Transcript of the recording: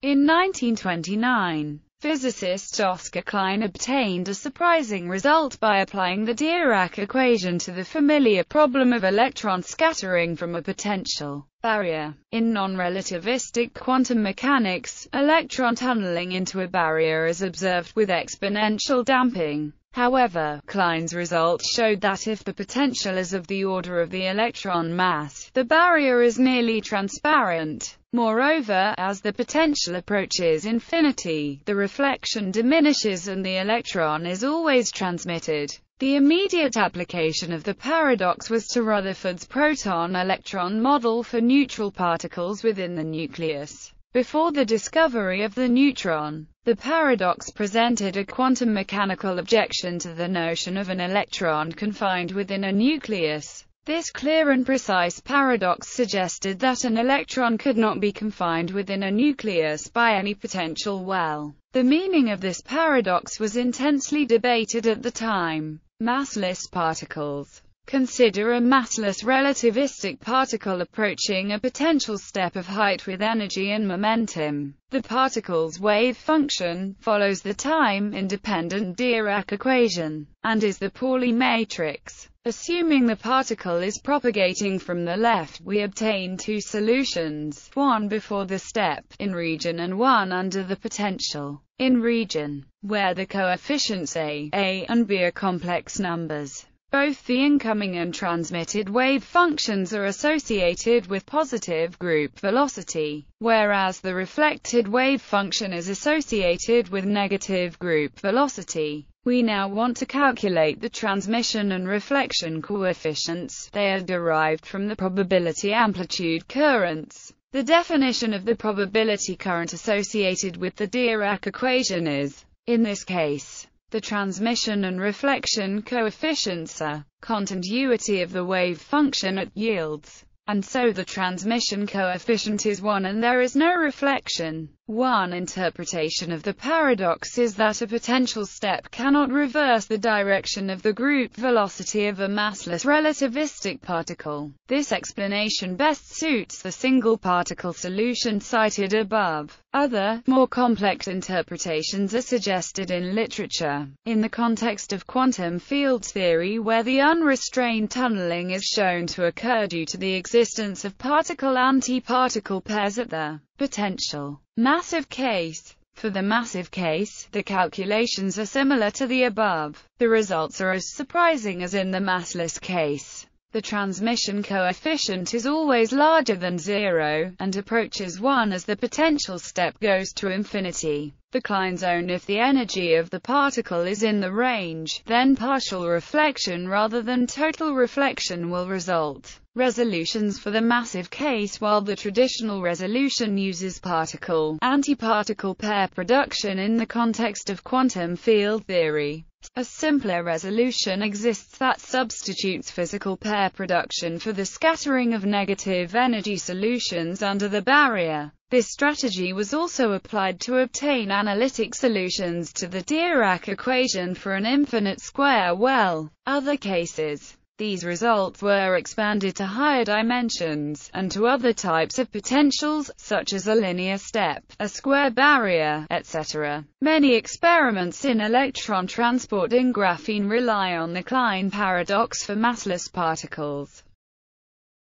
In 1929, physicist Oskar Klein obtained a surprising result by applying the Dirac equation to the familiar problem of electron scattering from a potential barrier. In non-relativistic quantum mechanics, electron tunneling into a barrier is observed with exponential damping. However, Klein's results showed that if the potential is of the order of the electron mass, the barrier is nearly transparent. Moreover, as the potential approaches infinity, the reflection diminishes and the electron is always transmitted. The immediate application of the paradox was to Rutherford's proton-electron model for neutral particles within the nucleus. Before the discovery of the neutron, the paradox presented a quantum mechanical objection to the notion of an electron confined within a nucleus. This clear and precise paradox suggested that an electron could not be confined within a nucleus by any potential well. The meaning of this paradox was intensely debated at the time. Massless particles Consider a massless relativistic particle approaching a potential step of height with energy and momentum. The particle's wave function follows the time-independent Dirac equation, and is the Pauli matrix. Assuming the particle is propagating from the left, we obtain two solutions, one before the step, in region and one under the potential, in region, where the coefficients a, a and b are complex numbers. Both the incoming and transmitted wave functions are associated with positive group velocity, whereas the reflected wave function is associated with negative group velocity. We now want to calculate the transmission and reflection coefficients. They are derived from the probability amplitude currents. The definition of the probability current associated with the Dirac equation is, in this case, the transmission and reflection coefficients are continuity of the wave function at yields, and so the transmission coefficient is 1 and there is no reflection. One interpretation of the paradox is that a potential step cannot reverse the direction of the group velocity of a massless relativistic particle. This explanation best suits the single particle solution cited above. Other, more complex interpretations are suggested in literature. In the context of quantum field theory where the unrestrained tunneling is shown to occur due to the existence of particle-antiparticle pairs at the potential massive case. For the massive case, the calculations are similar to the above. The results are as surprising as in the massless case. The transmission coefficient is always larger than zero, and approaches 1 as the potential step goes to infinity. The Klein zone if the energy of the particle is in the range, then partial reflection rather than total reflection will result. Resolutions for the massive case While the traditional resolution uses particle-antiparticle pair production in the context of quantum field theory, a simpler resolution exists that substitutes physical pair production for the scattering of negative energy solutions under the barrier. This strategy was also applied to obtain analytic solutions to the Dirac equation for an infinite square well. Other cases these results were expanded to higher dimensions, and to other types of potentials, such as a linear step, a square barrier, etc. Many experiments in electron transport in graphene rely on the Klein paradox for massless particles.